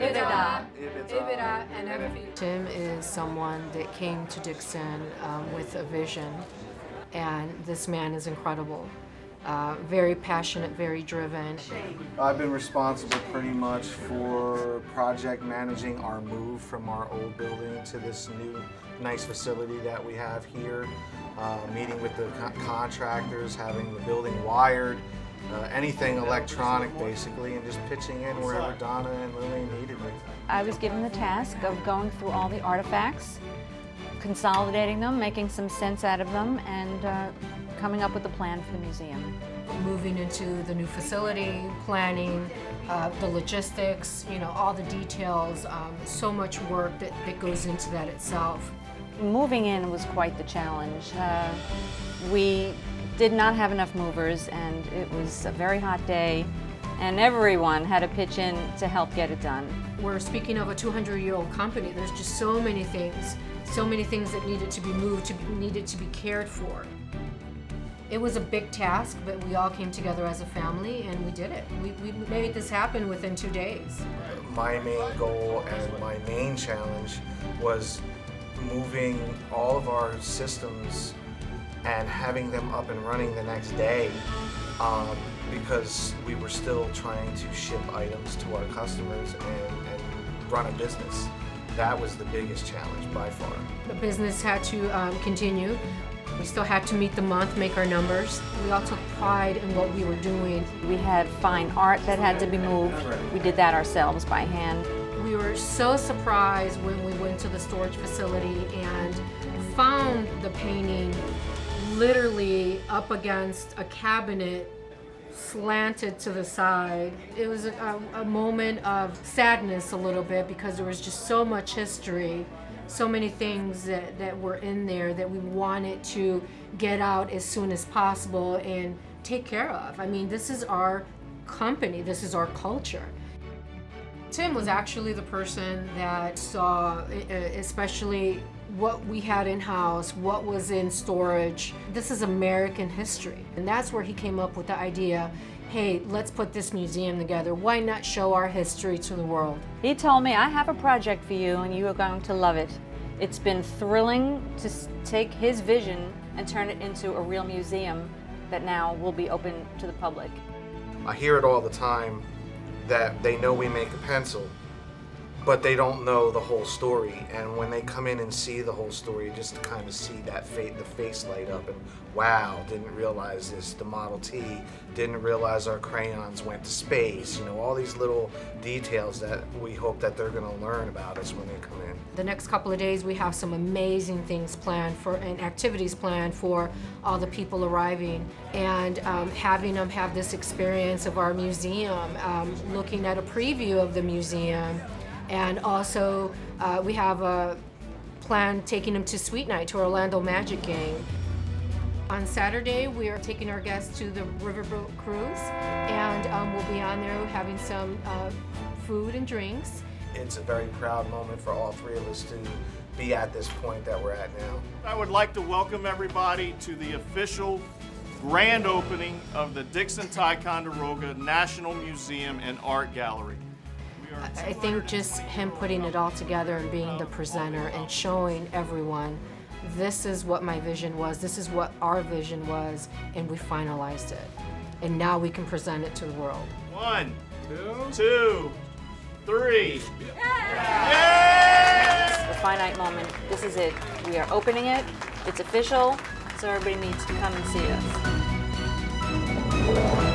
Ibida, Ibida, and everything. Tim is someone that came to Dixon um, with a vision, and this man is incredible. Uh, very passionate, very driven. I've been responsible pretty much for project managing our move from our old building to this new nice facility that we have here, uh, meeting with the co contractors, having the building wired, uh, anything electronic basically, and just pitching in wherever Donna and Lily needed me. I was given the task of going through all the artifacts, consolidating them, making some sense out of them, and uh, coming up with a plan for the museum. Moving into the new facility, planning, uh, the logistics, you know, all the details, um, so much work that, that goes into that itself. Moving in was quite the challenge. Uh, we did not have enough movers and it was a very hot day and everyone had to pitch in to help get it done. We're speaking of a 200-year-old company. There's just so many things, so many things that needed to be moved, to be, needed to be cared for. It was a big task, but we all came together as a family and we did it. We, we made this happen within two days. My main goal and my main challenge was moving all of our systems and having them up and running the next day um, because we were still trying to ship items to our customers and, and run a business. That was the biggest challenge by far. The business had to um, continue. We still had to meet the month, make our numbers. We all took pride in what we were doing. We had fine art that had to be moved. We did that ourselves by hand. We were so surprised when we went to the storage facility and found the painting literally up against a cabinet slanted to the side. It was a, a, moment of sadness a little bit because there was just so much history so many things that, that were in there that we wanted to get out as soon as possible and take care of. I mean, this is our company, this is our culture. Tim was actually the person that saw, especially what we had in house, what was in storage. This is American history. And that's where he came up with the idea hey, let's put this museum together. Why not show our history to the world? He told me, I have a project for you and you are going to love it. It's been thrilling to take his vision and turn it into a real museum that now will be open to the public. I hear it all the time that they know we make a pencil, but they don't know the whole story. And when they come in and see the whole story, just to kind of see that the face light up and wow, didn't realize this. The Model T didn't realize our crayons went to space. You know, all these little details that we hope that they're going to learn about us when they come in. The next couple of days, we have some amazing things planned for and activities planned for all the people arriving, and um, having them have this experience of our museum, um, looking at a preview of the museum. And also, uh, we have a plan taking them to Sweet Night, to Orlando Magic Gang. On Saturday, we are taking our guests to the Riverboat Cruise, and um, we'll be on there having some uh, food and drinks. It's a very proud moment for all three of us to be at this point that we're at now. I would like to welcome everybody to the official grand opening of the Dixon Ticonderoga National Museum and Art Gallery. I think just him putting it all together and being the presenter and showing everyone this is what my vision was, this is what our vision was, and we finalized it. And now we can present it to the world. One, two, two three. Yes! The finite moment. This is it. We are opening it. It's official, so everybody needs to come and see us.